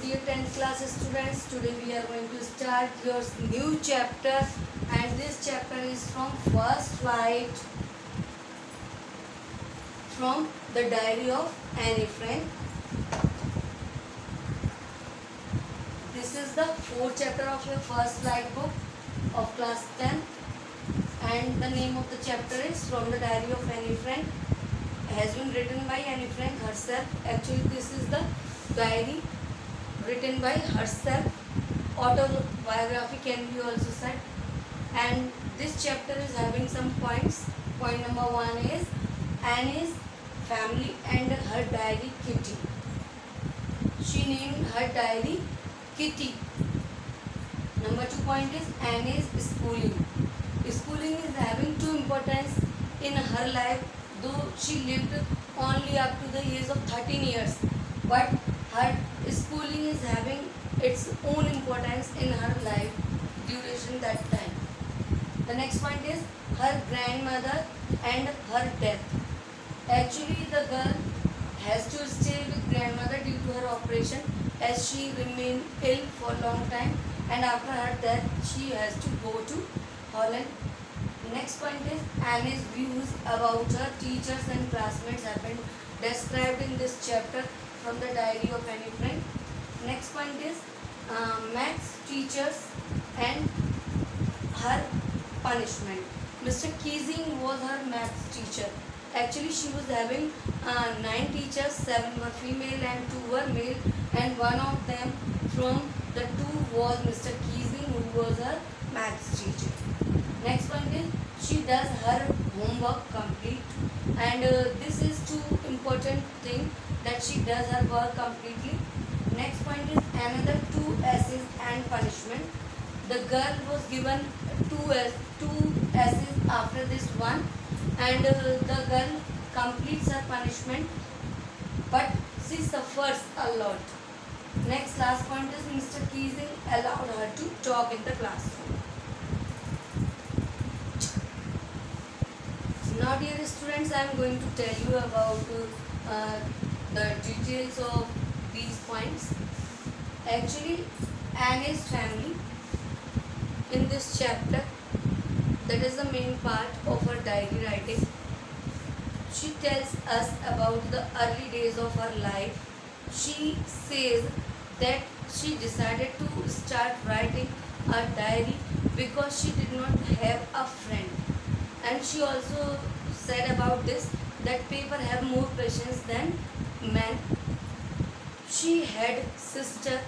Dear 10th class students, today we are going to start your new chapter and this chapter is from first flight from the diary of Annie Frank. This is the fourth chapter of your first flight book of class 10 and the name of the chapter is from the diary of Annie Frank has been written by Annie Frank herself. Actually this is the diary written by herself. Autobiography can be also said. And this chapter is having some points. Point number one is annie's family and her diary kitty. She named her diary kitty. Number two point is annie's schooling. Schooling is having two importance in her life though she lived only up to the age of 13 years. But her schooling is having its own importance in her life duration that time. The next point is her grandmother and her death. Actually the girl has to stay with grandmother due to her operation as she remained ill for a long time and after her death she has to go to Holland. Next point is Annie's views about her teachers and classmates have been described in this chapter from the diary of Annie Frank. Next point is uh, teachers and her punishment. Mr. Keesing was her maths teacher. Actually, she was having uh, nine teachers, seven were female and two were male, and one of them from the two was Mr. Keesing, who was her maths teacher. Next point is she does her homework complete, and uh, this is two important thing that she does her work completely. Next point is another two essays and punishment. The girl was given two two essays after this one and uh, the girl completes her punishment but she suffers a lot. Next last point is Mr. Keesing allowed her to talk in the classroom. Now dear students I am going to tell you about uh, the details of these points. Actually, Annie's family in this chapter, that is the main part of her diary writing. She tells us about the early days of her life. She says that she decided to start writing a diary because she did not have a friend. And she also said about this that paper have more patience than men. She had sister,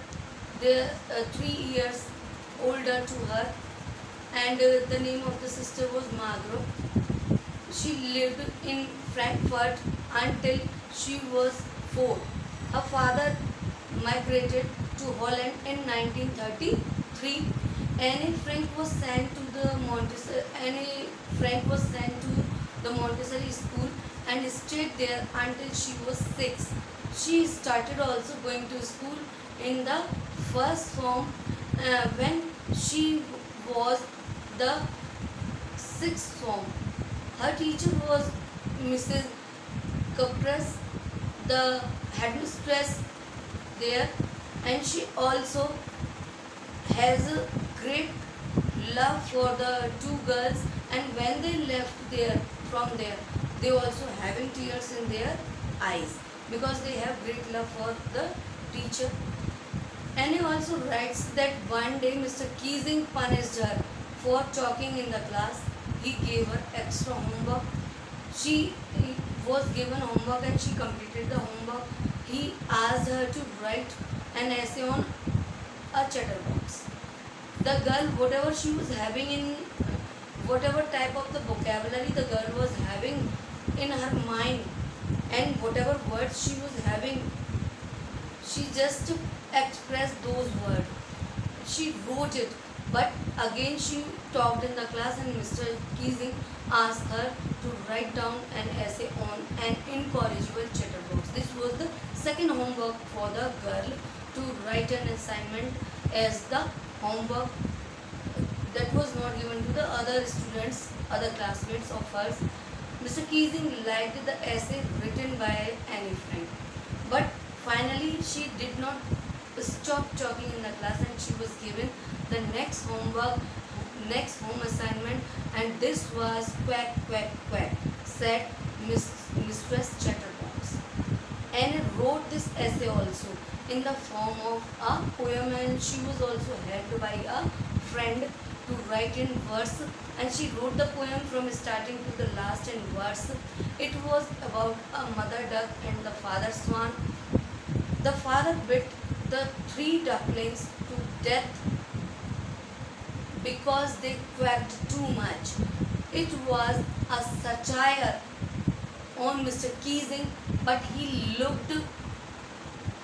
the uh, three years older to her, and uh, the name of the sister was Margot. She lived in Frankfurt until she was four. Her father migrated to Holland in 1933. Annie Frank was sent to the Montessori. Annie Frank was sent to the Montessori school and stayed there until she was six. She started also going to school in the first form uh, when she was the sixth form. Her teacher was Mrs. Kuperus, the headmistress there, and she also has a great love for the two girls. And when they left there from there, they also having tears in their eyes because they have great love for the teacher. And he also writes that one day Mr. Keesing punished her for talking in the class. He gave her extra homework. She was given homework and she completed the homework. He asked her to write an essay on a chatterbox. The girl, whatever she was having in whatever type of the vocabulary the girl was having in her mind. And whatever words she was having she just expressed those words. She wrote it. But again she talked in the class and mr keesing asked her to write down an essay on an incorrigible chatterbox. This was the second homework for the girl to write an assignment as the homework that was not given to the other students other classmates of hers Mr. Keesing liked the essay written by Annie Frank, but finally she did not stop talking in the class and she was given the next homework next home assignment and this was quack quack quack said Miss, Mistress Chatterbox. And wrote this essay also in the form of a poem and she was also helped by a friend to write in verse and she wrote the poem from starting to the last in verse. It was about a mother duck and the father swan. The father bit the three ducklings to death because they quacked too much. It was a satire on Mr. Keesing, but he looked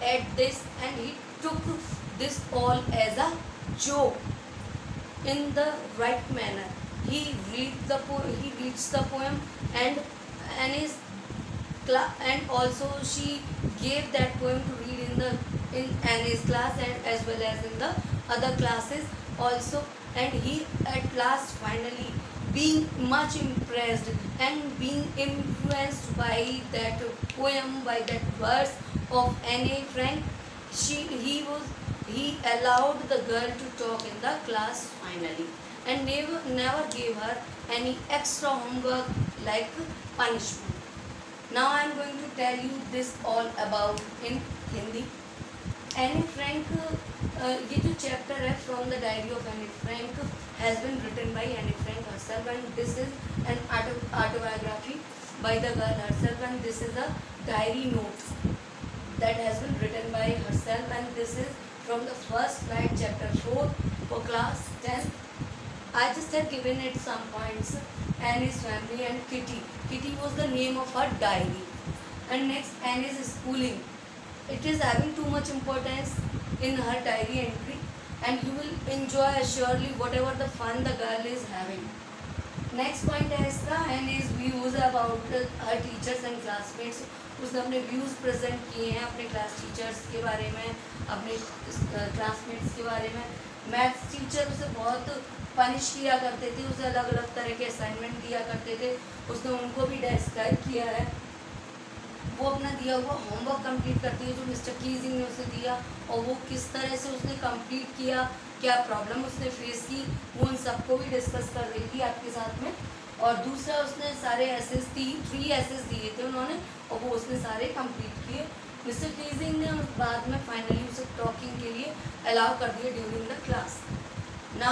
at this and he took this all as a joke in the right manner. He read the po- he reads the poem and and his and also she gave that poem to read in the in Annie's class and as well as in the other classes also and he at last finally being much impressed and being influenced by that poem by that verse of Anne Frank she he was he allowed the girl to talk in the class finally and never never gave her any extra homework like punishment now i am going to tell you this all about in hindi Anne Frank ये जो chapter है from the diary of Anne Frank has been written by Anne Frank herself and this is an autobiography by the girl herself and this is a diary note that has been written by herself and this is from the first flight chapter 4 for class 10 I just have given it some points Annie's family and Kitty. Kitty was the name of her diary. And next Annie's schooling. It is having too much importance in her diary entry and you will enjoy surely whatever the fun the girl is having next point है इसका end is views about her teachers and classmates उसने अपने views present किए हैं अपने class teachers के बारे में, अपने क्लासमेट्स के बारे में. मैथ्स टीचर उसे बहुत पनिश किया करते थे, उसे अलग अलग तरह के असाइनमेंट दिया करते थे. उसने उनको भी डिस्क्राइब किया है. वो अपना दिया हुआ होमवर्क कंप्लीट करती है, जो मिस्टर कीजिंग ने उसे दिया, और वो किस तरह से उसने कंप्लीट किया, क्या प्रॉब्लम उसने फेस की, वो उन सबको भी डिस्कस कर रही थी आपके साथ में। और दूसरा उसने सारे एसेस दी थ्री एसेस दिए थे उन्होंने, और वो उसने सारे कंप्लीट किए। मिस्टर कीजिंग ने उस बाद में फाइनली उसे टॉकिंग के लिए अलाउ कर दिया ड्यूरिंग द क्लास ना,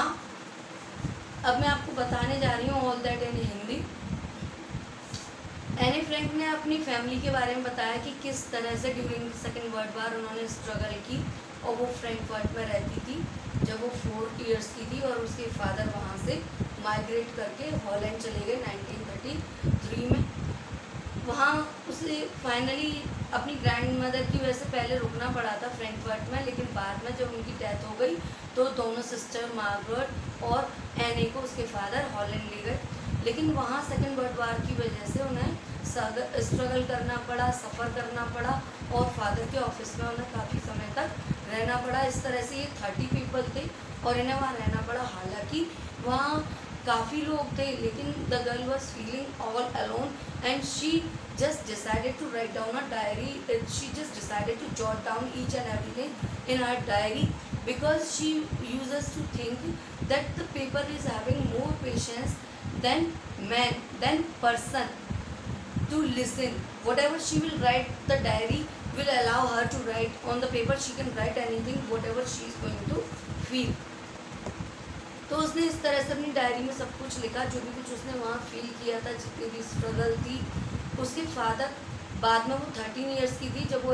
अब मैं आपको बताने जा रही हूँ all that in Hindi Anne Frank ने अपनी फैमिली के बारे में बताया कि किस तरह से ड्यूरिंग सेकेंड वर्ल्ड वार उन्होंने स्ट्रगल की और वो फ्रैंकफर्ट में रहती थी, जब वो फोर ईयर्स की थी और उसके फादर वहाँ से माइग्रेट करके हॉलैंड चले गए 1933 में। वहाँ उसे फाइनली अपनी ग्रैंड मदर की वजह से पहले रुकना पड़ा था फ्रैंकफर्ट में, लेकिन बाद में जब उनकी डेथ हो गई तो दोनों सिस्टर मार्गरेट और एने को उसके फादर हॉलैंड ले गए। लेकिन वहाँ सेकेंड वर्ल्ड वार की वजह से उन्हें स्ट्रगल करना पड़ा सफ़र करना पड़ा और फादर के ऑफ़िस में उन्हें काफ़ी समय तक रहना पड़ा। इस तरह से ये थर्टी पीपल थे और इन्हें वहाँ रहना पड़ा। हालाँकि वहाँ काफ़ी लोग थे, लेकिन the girl was feeling all alone and she just decided to write down a diary she just decided to jot down each and everything in her diary because she use to think that the paper is having more patience than man than person to listen. Whatever she will write, the diary will allow her to write. On the paper, she can write anything, whatever she is going to feel. तो उसने इस तरह से अपनी diary में सब कुछ लिखा, जो भी कुछ उसने वहाँ फील किया था, जितनी भी स्ट्रगल थी, उसके फादर बाद में वो थर्टीन इयर्स की थी, जब वो,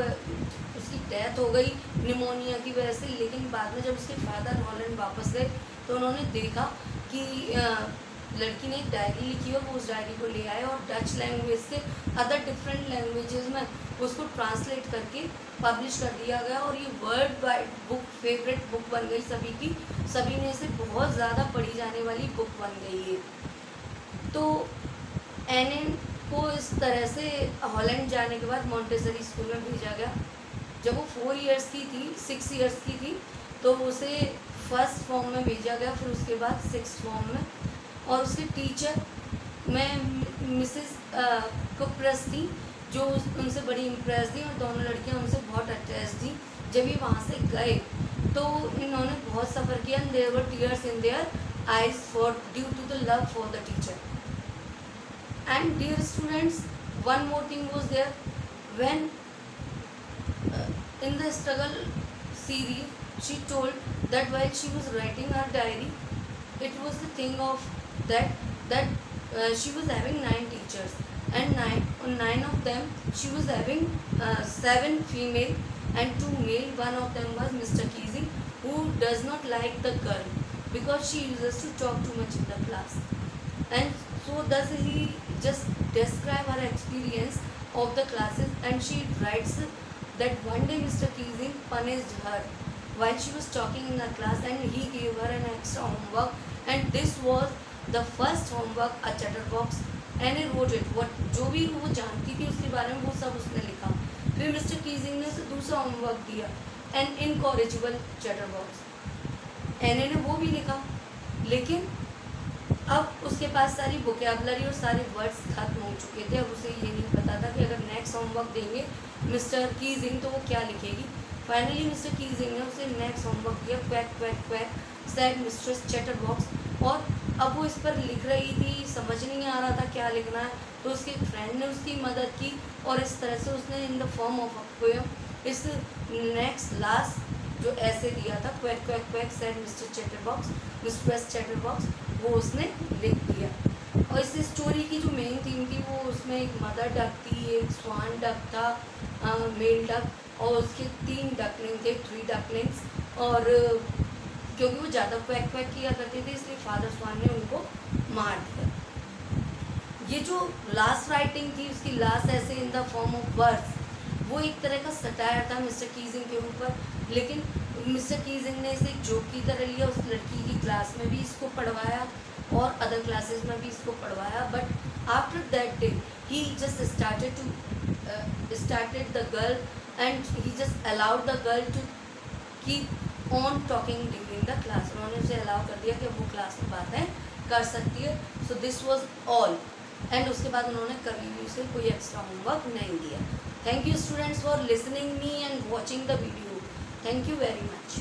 उसकी डेथ हो गई निमोनिया की वजह से, लेकिन बाद में जब उसके फादर हॉलैंड वापस गए तो उन्होंने देखा कि लड़की ने एक डायरी लिखी है वो उस डायरी को ले आए और डच लैंग्वेज से अदर डिफरेंट लैंग्वेजेस में उसको ट्रांसलेट करके पब्लिश कर दिया गया और ये world wide book favourite book बन गई सभी की। सभी ने इसे बहुत ज़्यादा पढ़ी जाने वाली बुक बन गई है तो एन को इस तरह से हॉलैंड जाने के बाद मॉन्टेसरी स्कूल में भेजा गया। जब वो फोर इयर्स की थी सिक्स इयर्स की थी तो उसे फ़र्स्ट फॉर्म में भेजा गया, फिर उसके बाद सिक्स फॉर्म में। और उसके टीचर मैं मिसेस कुप्रस थी, जो उनसे बड़ी इम्प्रेस थी और दोनों लड़कियाँ उनसे बहुत अटैच थी। जब ये वहाँ से गए तो इन्होंने बहुत सफ़र किया and there were tears in their eyes for due to the love for the teacher and dear students one more thing was there when in the struggle series she told that while she was writing her diary it was the thing of that that uh, she was having nine teachers. And nine on nine of them she was having uh, seven female and two male. One of them was mr keesing who does not like the girl because she uses to talk too much in the class. And so does he just describe her experience of the classes and she writes that one day mr keesing punished her while she was talking in the class and he gave her an extra homework. And this was the first homework, a chatterbox, and he wrote it what जो भी वो जानती थी उसके बारे में वो सब उसने लिखा। फिर मिस्टर कीजिंग ने उसे दूसरा होमवर्क दिया एन इनकॉरेजिबल चैटरबॉक्स एने ने वो भी लिखा। लेकिन अब उसके पास सारी वोकेबलरी और सारे वर्ड्स खत्म हो चुके थे। अब उसे ये नहीं पता था कि अगर नेक्स्ट होमवर्क देंगे मिस्टर कीजिंग तो वो क्या लिखेगी। फाइनली मिस्टर कीजिंग ने उसे नेक्स्ट होमवर्क दिया। Quack quack quack said Mistress Chatterbox और अब वो इस पर लिख रही थी, समझ नहीं आ रहा था क्या लिखना है। तो उसके फ्रेंड ने उसकी मदद की और इस तरह से उसने in the form of poem इस नेक्स्ट लास्ट जो ऐसे दिया था quack quack quack said Mister Chatterbox Mistress Chatterbox वो उसने लिख दिया। और इस स्टोरी की जो मेन थीम थी, वो उसमें एक मदर डक थी, एक स्वान डक था मेल डक और उसके तीन डकलिंग थे थ्री डकलिंग्स और क्योंकि वो ज़्यादा क्वैक क्वैक किया करते थे, इसलिए फादर स्वान ने उनको मार दिया। ये जो लास्ट राइटिंग थी, उसकी last essay in the form of verse वो एक तरह का सटायर था मिस्टर कीजिंग के ऊपर। लेकिन मिस्टर कीजिंग ने इसे जोक की तरह लिया, उस लड़की की क्लास में भी इसको पढ़वाया और अदर क्लासेस में भी इसको पढ़वाया। But after that day he just started to started the girl and he just allowed the girl to keep on talking degree in the class उन्होंने उसे अलाउ कर दिया कि वो क्लास में बातें कर सकती है। So this was all and उसके बाद उन्होंने कभी भी उसे कोई एक्स्ट्रा होमवर्क नहीं दिया। Thank you students for listening me and watching the video thank you very much